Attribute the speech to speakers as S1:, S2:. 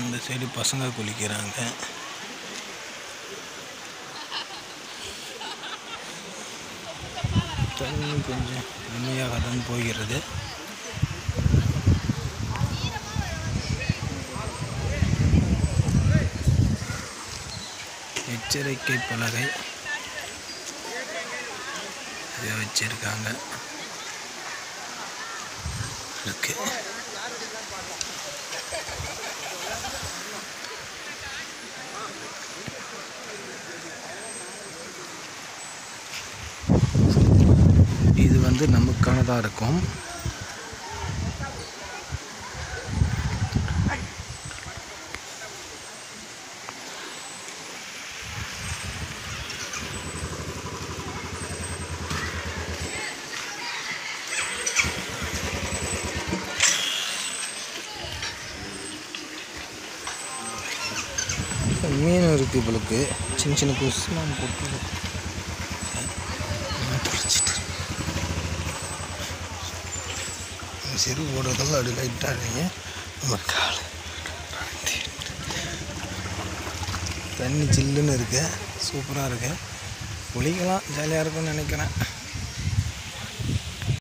S1: இந்த சைடு பசங்க குளிக்கிறாங்க. தண்ணி கொஞ்சம் கம்மியாக தான் போகிறது. எச்சரிக்கை பலகை இதை வச்சிருக்காங்க. இருக்கு. இது வந்து நமக்கானதாக இருக்கும். மீன் இருக்குது இவளுக்கு. சின்ன சின்ன கொசுலாம் போட்டு சிறு போடுறதெல்லாம் அப்படி லைட்டாக நம்ம காலை தண்ணி சில்லுன்னு இருக்குது சூப்பராக இருக்குது குளிக்கலாம் ஜாலியாக இருக்கும்னு நினைக்கிறேன்.